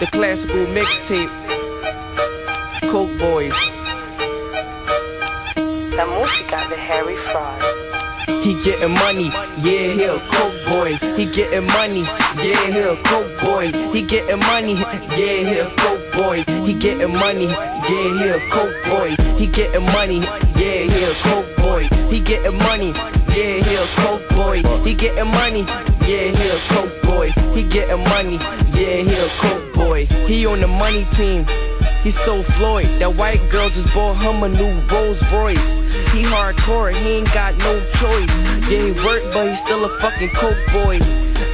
The classical mixtape. Coke Boys. La música de Harry Fraud. He getting money, yeah, he a coke boy. He getting money, yeah, he a coke boy. He getting money, yeah, he a coke boy. He getting money, yeah, he a coke boy. He getting money, yeah, he a coke boy. He getting money, yeah, he a coke boy. He getting money, yeah, he a coke boy. He getting money, yeah, he a coke boy. He on the money team. He's so Floyd. That white girl just bought him a new Rolls Royce. He hardcore, he ain't got no choice. Yeah, he work, but he's still a fucking coke boy.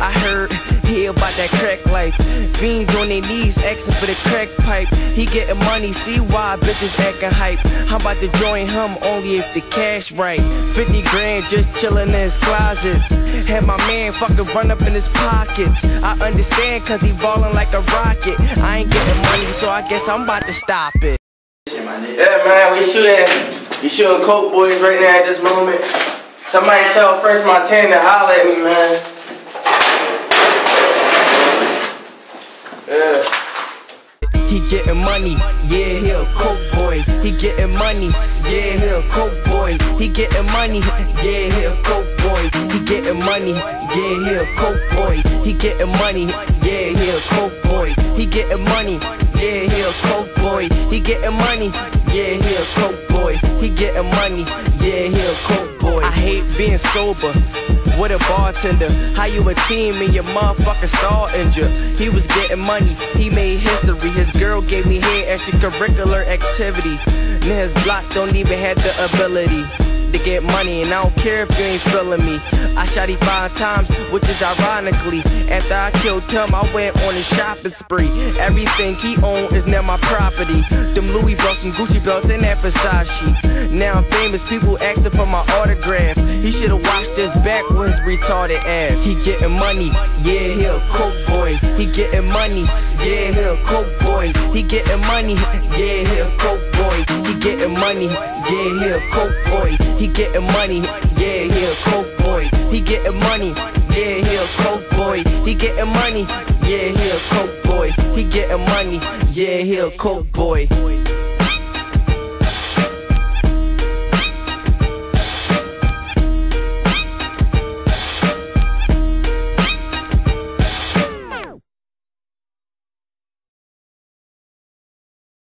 I heard he about that crack life. Fiends on their knees asking for the crack pipe. He getting money, see why bitches acting hype. I'm about to join him only if the cash right. 50 grand just chillin' in his closet. Had my man fucking run up in his pockets. I understand cause he ballin' like a rocket. I ain't getting money, so I guess I'm about to stop it. Yeah, man, we shooting, we shooting Coke Boys right now at this moment. Somebody tell French Montana to holler at me, man. Yeah. He getting money, yeah, he a coke boy. He getting money, yeah, he a coke boy. He getting money, yeah, he a coke boy. He getting money, yeah, he a coke boy. He getting money, yeah, he a coke boy. He getting money, yeah, he a coke boy. He getting money, yeah, he a coke boy. He getting money, yeah, he a coke boy. I hate being sober. What a bartender, how you a team and your motherfucking star injured? He was getting money, he made history. His girl gave me head extracurricular activity. Now his block don't even have the ability to get money, and I don't care if you ain't feeling me. I shot him five times, which is ironically. After I killed him, I went on a shopping spree. Everything he owned is now my property. Them Louis belts Gucci belts and that Versace. Now I'm famous, people asking for my autograph. He should've watched his back with his retarded ass. He getting money, yeah, he a coke boy. He getting money, yeah, he a coke boy. He getting money, yeah, he a coke getting money, yeah, he a coke boy. He getting money, yeah, he a coke boy. He getting money, yeah, he a coke boy. He getting money, yeah, he a coke boy. He getting money, yeah, he a coke boy.